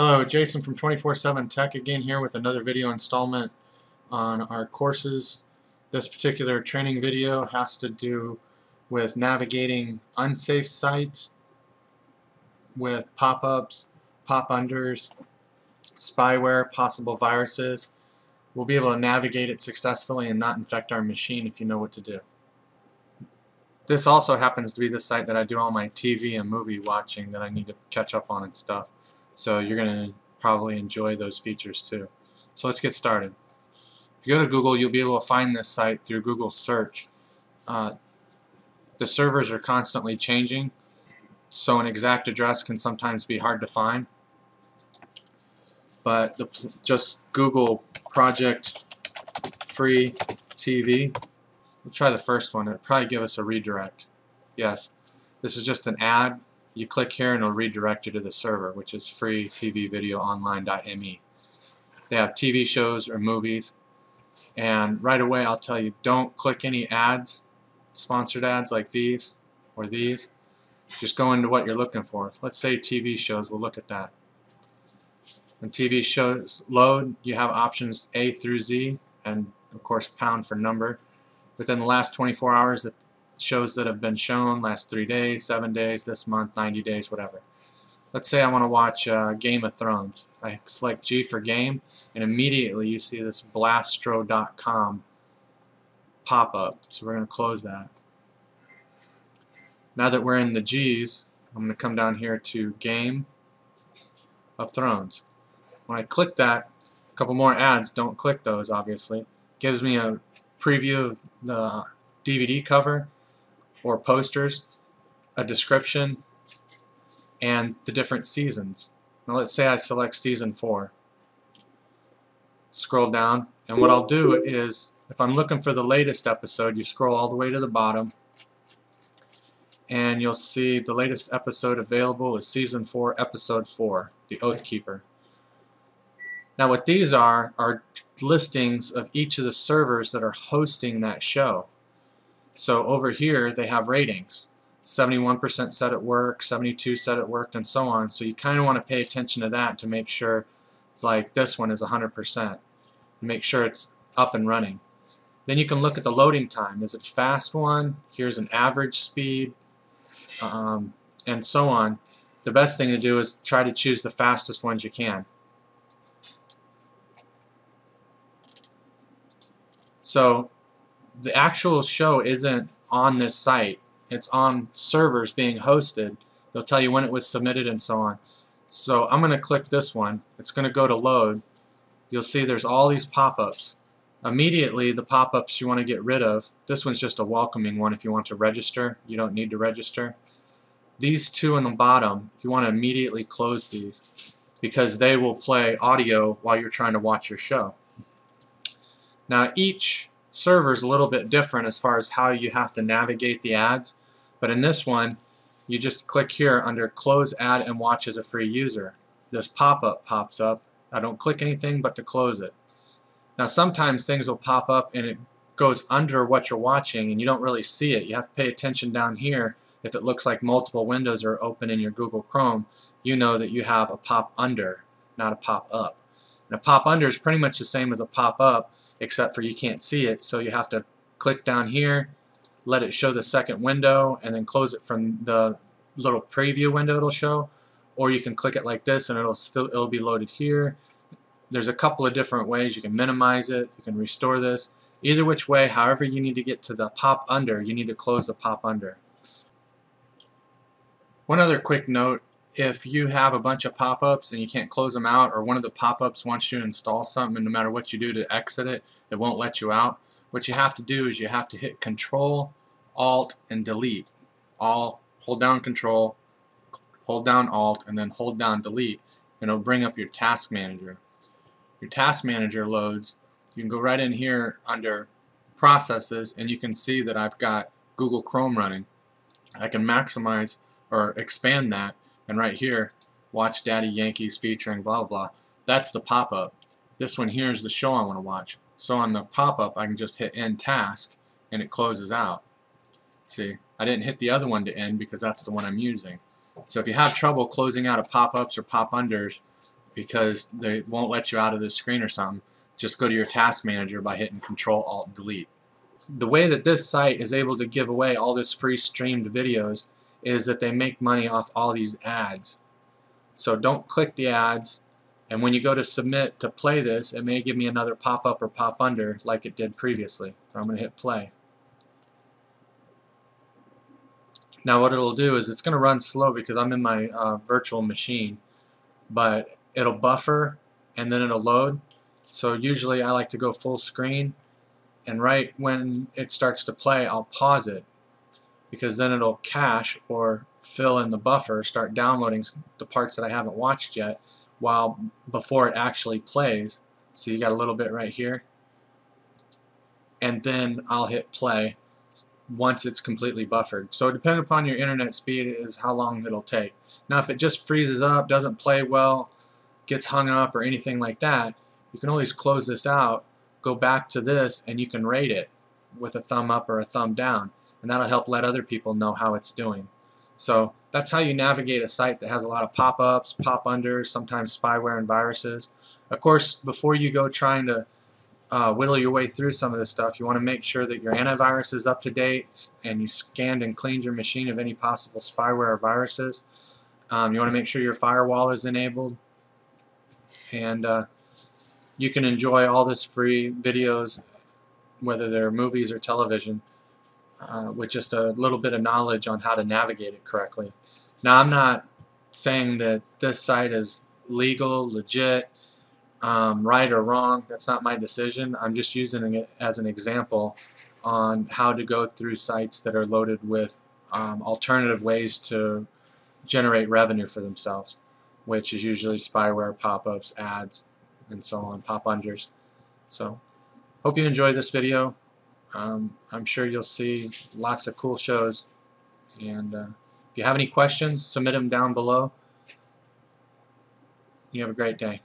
Hello, Jason from 24-7 Tech again here with another video installment on our courses. This particular training video has to do with navigating unsafe sites with pop-ups, pop-unders, spyware, possible viruses. We'll be able to navigate it successfully and not infect our machine if you know what to do. This also happens to be the site that I do all my TV and movie watching that I need to catch up on and stuff. So you're going to probably enjoy those features too. So let's get started. If you go to Google, you'll be able to find this site through Google search. Uh, the servers are constantly changing, so an exact address can sometimes be hard to find. But the, just Google Project Free TV. We'll try the first one. It'll probably give us a redirect. Yes. This is just an ad you click here and it'll redirect you to the server, which is freetvvideoonline.me. They have TV shows or movies, and right away I'll tell you, don't click any ads, sponsored ads like these or these. Just go into what you're looking for. Let's say TV shows, we'll look at that. When TV shows load, you have options A through Z, and of course pound for number. Within the last 24 hours, shows that have been shown last three days, seven days, this month, 90 days, whatever. Let's say I want to watch uh, Game of Thrones. I select G for game, and immediately you see this blastro.com pop up. So we're going to close that. Now that we're in the G's, I'm going to come down here to Game of Thrones. When I click that, a couple more ads, don't click those obviously, gives me a preview of the DVD cover or posters, a description, and the different seasons. Now let's say I select season 4. Scroll down, and what I'll do is, if I'm looking for the latest episode, you scroll all the way to the bottom, and you'll see the latest episode available is season 4, episode 4, The Oath Keeper. Now what these are, are listings of each of the servers that are hosting that show. So over here they have ratings. 71% said it worked, 72 said it worked, and so on. So you kind of want to pay attention to that to make sure like this one is 100%. Make sure it's up and running. Then you can look at the loading time. Is it fast one? Here's an average speed, um, and so on. The best thing to do is try to choose the fastest ones you can. So the actual show isn't on this site. It's on servers being hosted. They'll tell you when it was submitted and so on. So I'm going to click this one. It's going to go to load. You'll see there's all these pop-ups. Immediately the pop-ups you want to get rid of. This one's just a welcoming one if you want to register. You don't need to register. These two on the bottom, you want to immediately close these because they will play audio while you're trying to watch your show. Now each server is a little bit different as far as how you have to navigate the ads. But in this one, you just click here under close ad and watch as a free user. This pop-up pops up. I don't click anything but to close it. Now sometimes things will pop up and it goes under what you're watching and you don't really see it. You have to pay attention down here. If it looks like multiple windows are open in your Google Chrome, you know that you have a pop under, not a pop up. And a pop under is pretty much the same as a pop up, except for you can't see it so you have to click down here let it show the second window and then close it from the little preview window it'll show. Or you can click it like this and it'll still it'll be loaded here. There's a couple of different ways you can minimize it. You can restore this. Either which way however you need to get to the pop under you need to close the pop under. One other quick note if you have a bunch of pop-ups and you can't close them out or one of the pop-ups wants you to install something and no matter what you do to exit it it won't let you out what you have to do is you have to hit control alt and delete. All hold down control hold down alt and then hold down delete and it'll bring up your task manager. Your task manager loads. You can go right in here under processes and you can see that I've got Google Chrome running. I can maximize or expand that and right here, watch Daddy Yankees featuring blah, blah, blah. That's the pop-up. This one here is the show I want to watch. So on the pop-up, I can just hit End Task, and it closes out. See, I didn't hit the other one to end because that's the one I'm using. So if you have trouble closing out of pop-ups or pop-unders, because they won't let you out of this screen or something, just go to your task manager by hitting Control Alt Delete. The way that this site is able to give away all this free streamed videos is that they make money off all these ads. So don't click the ads and when you go to submit to play this it may give me another pop up or pop under like it did previously. So I'm going to hit play. Now what it'll do is it's going to run slow because I'm in my uh, virtual machine but it'll buffer and then it'll load so usually I like to go full screen and right when it starts to play I'll pause it because then it'll cache or fill in the buffer start downloading the parts that I haven't watched yet while before it actually plays so you got a little bit right here and then I'll hit play once it's completely buffered. So depending upon your internet speed is how long it'll take. Now if it just freezes up, doesn't play well, gets hung up or anything like that, you can always close this out, go back to this, and you can rate it with a thumb up or a thumb down. And that'll help let other people know how it's doing. So that's how you navigate a site that has a lot of pop-ups, pop-unders, sometimes spyware and viruses. Of course, before you go trying to uh, whittle your way through some of this stuff, you want to make sure that your antivirus is up to date and you scanned and cleaned your machine of any possible spyware or viruses. Um, you want to make sure your firewall is enabled. And uh, you can enjoy all this free videos, whether they're movies or television, uh, with just a little bit of knowledge on how to navigate it correctly. Now, I'm not saying that this site is legal, legit, um, right or wrong. That's not my decision. I'm just using it as an example on how to go through sites that are loaded with um, alternative ways to generate revenue for themselves, which is usually spyware, pop-ups, ads, and so on, pop-unders. So, hope you enjoyed this video. Um, I'm sure you'll see lots of cool shows. And uh, if you have any questions, submit them down below. You have a great day.